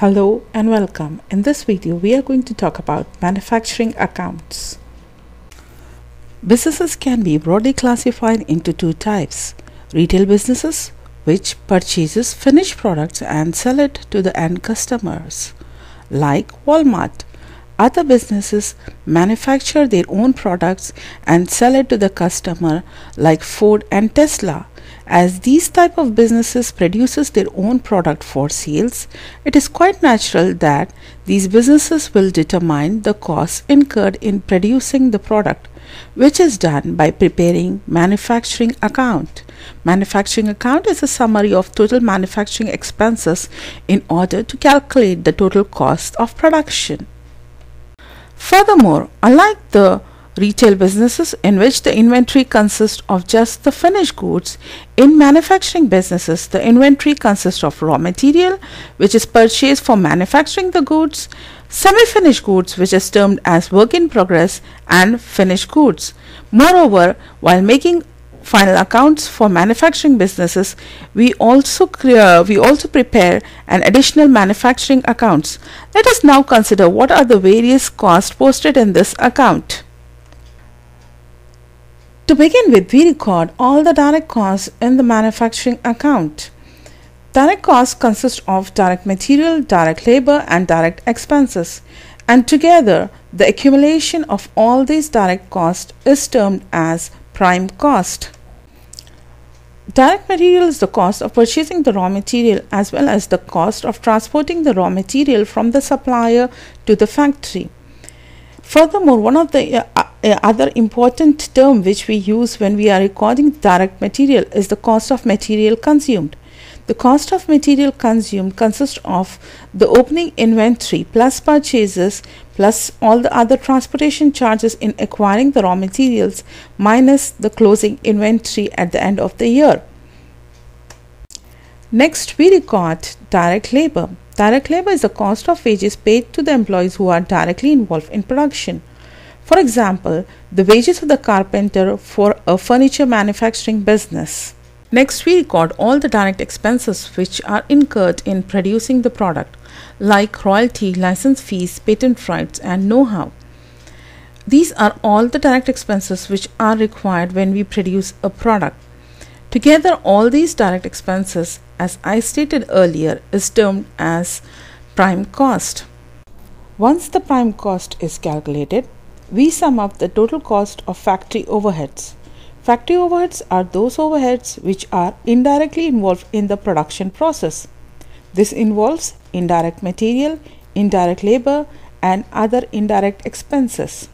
Hello and welcome. In this video, we are going to talk about manufacturing accounts. Businesses can be broadly classified into two types. Retail businesses, which purchases finished products and sell it to the end customers, like Walmart. Other businesses manufacture their own products and sell it to the customer, like Ford and Tesla as these type of businesses produces their own product for sales it is quite natural that these businesses will determine the costs incurred in producing the product which is done by preparing manufacturing account. Manufacturing account is a summary of total manufacturing expenses in order to calculate the total cost of production. Furthermore unlike the retail businesses in which the inventory consists of just the finished goods. In manufacturing businesses, the inventory consists of raw material which is purchased for manufacturing the goods, semi-finished goods which is termed as work in progress and finished goods. Moreover, while making final accounts for manufacturing businesses, we also clear, we also prepare an additional manufacturing accounts. Let us now consider what are the various costs posted in this account. To begin with, we record all the direct costs in the manufacturing account. Direct costs consist of direct material, direct labor, and direct expenses, and together the accumulation of all these direct costs is termed as prime cost. Direct material is the cost of purchasing the raw material as well as the cost of transporting the raw material from the supplier to the factory. Furthermore, one of the uh, uh, other important term which we use when we are recording direct material is the cost of material consumed. The cost of material consumed consists of the opening inventory plus purchases plus all the other transportation charges in acquiring the raw materials minus the closing inventory at the end of the year. Next, we record direct labor. Direct labor is the cost of wages paid to the employees who are directly involved in production. For example, the wages of the carpenter for a furniture manufacturing business. Next, we record all the direct expenses which are incurred in producing the product, like royalty, license fees, patent rights, and know how. These are all the direct expenses which are required when we produce a product. Together, all these direct expenses, as I stated earlier, is termed as prime cost. Once the prime cost is calculated, we sum up the total cost of factory overheads. Factory overheads are those overheads which are indirectly involved in the production process. This involves indirect material, indirect labor, and other indirect expenses.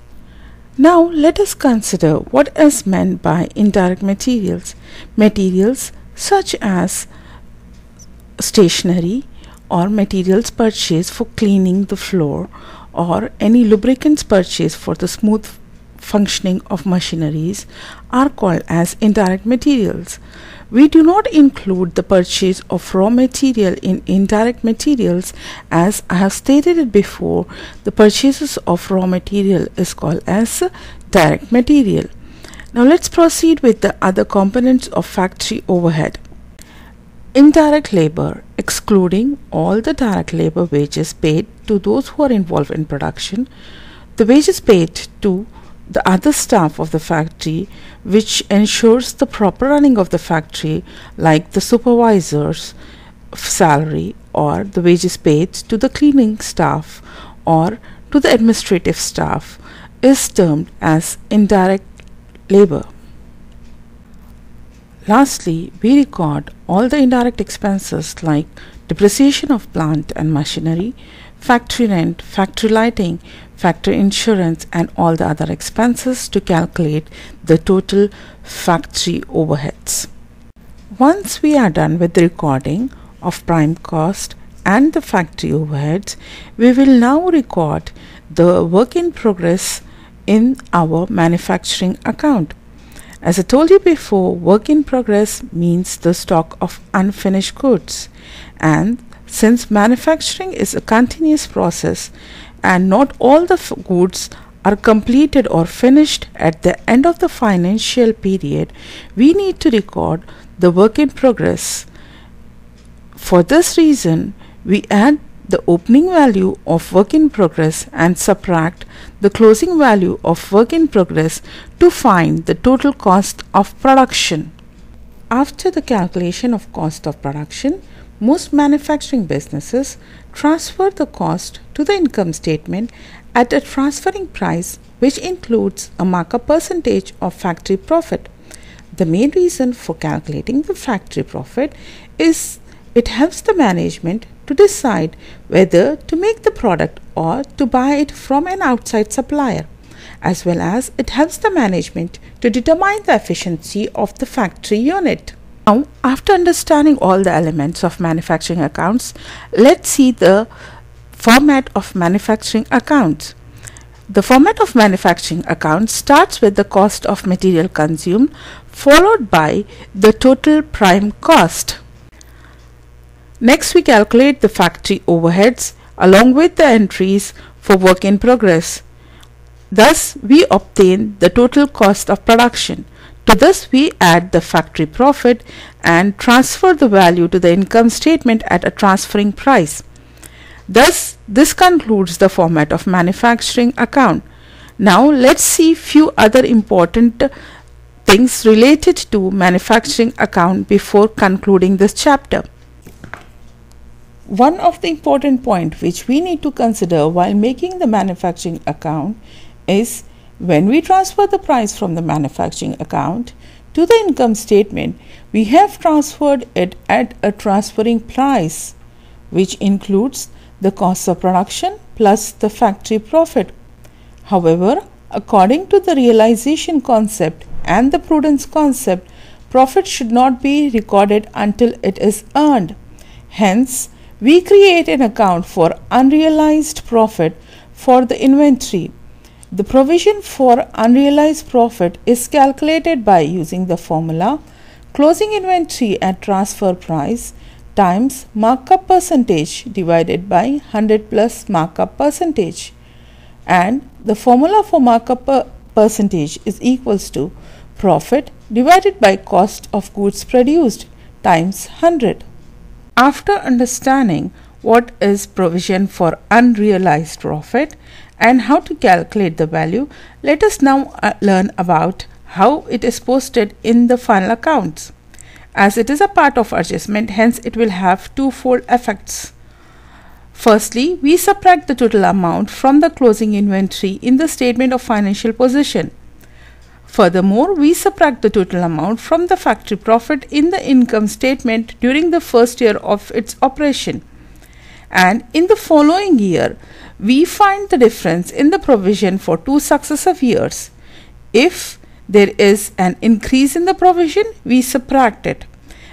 Now let us consider what is meant by indirect materials. Materials such as stationery or materials purchased for cleaning the floor or any lubricants purchased for the smooth functioning of machineries are called as indirect materials. We do not include the purchase of raw material in indirect materials as I have stated it before the purchases of raw material is called as direct material. Now let's proceed with the other components of factory overhead. Indirect labor excluding all the direct labor wages paid to those who are involved in production, the wages paid to the other staff of the factory which ensures the proper running of the factory like the supervisor's salary or the wages paid to the cleaning staff or to the administrative staff is termed as indirect labor. Lastly, we record all the indirect expenses like depreciation of plant and machinery, factory rent, factory lighting, factory insurance and all the other expenses to calculate the total factory overheads. Once we are done with the recording of prime cost and the factory overheads, we will now record the work in progress in our manufacturing account. As I told you before, work in progress means the stock of unfinished goods and since manufacturing is a continuous process and not all the goods are completed or finished at the end of the financial period, we need to record the work in progress. For this reason, we add the opening value of work in progress and subtract the closing value of work in progress to find the total cost of production. After the calculation of cost of production, most manufacturing businesses transfer the cost to the income statement at a transferring price which includes a markup percentage of factory profit. The main reason for calculating the factory profit is it helps the management to decide whether to make the product or to buy it from an outside supplier, as well as it helps the management to determine the efficiency of the factory unit. Now, after understanding all the elements of manufacturing accounts, let's see the format of manufacturing accounts. The format of manufacturing accounts starts with the cost of material consumed followed by the total prime cost. Next we calculate the factory overheads along with the entries for work in progress. Thus we obtain the total cost of production. To this we add the factory profit and transfer the value to the income statement at a transferring price. Thus this concludes the format of manufacturing account. Now let's see few other important things related to manufacturing account before concluding this chapter. One of the important point which we need to consider while making the manufacturing account is when we transfer the price from the manufacturing account to the income statement, we have transferred it at a transferring price which includes the cost of production plus the factory profit. However, according to the realization concept and the prudence concept, profit should not be recorded until it is earned. Hence, we create an account for unrealized profit for the inventory. The provision for unrealized profit is calculated by using the formula closing inventory at transfer price times markup percentage divided by 100 plus markup percentage and the formula for markup per percentage is equals to profit divided by cost of goods produced times 100. After understanding what is provision for unrealized profit and how to calculate the value, let us now uh, learn about how it is posted in the final accounts. As it is a part of adjustment, hence it will have twofold effects. Firstly, we subtract the total amount from the closing inventory in the statement of financial position. Furthermore, we subtract the total amount from the factory profit in the income statement during the first year of its operation. And in the following year, we find the difference in the provision for two successive years. If there is an increase in the provision, we subtract it.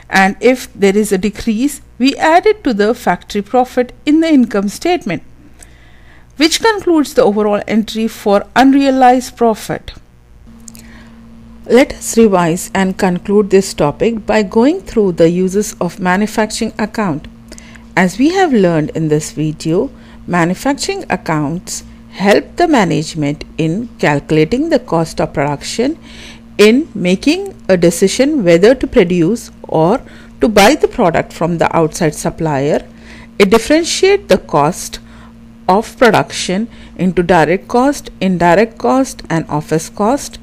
And if there is a decrease, we add it to the factory profit in the income statement, which concludes the overall entry for unrealized profit. Let us revise and conclude this topic by going through the uses of manufacturing account. As we have learned in this video, manufacturing accounts help the management in calculating the cost of production, in making a decision whether to produce or to buy the product from the outside supplier. It differentiates the cost of production into direct cost, indirect cost and office cost.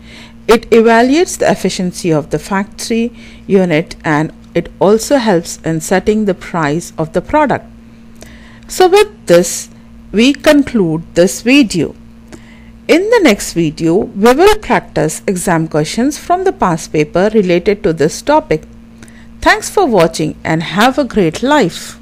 It evaluates the efficiency of the factory unit and it also helps in setting the price of the product. So with this, we conclude this video. In the next video, we will practice exam questions from the past paper related to this topic. Thanks for watching and have a great life.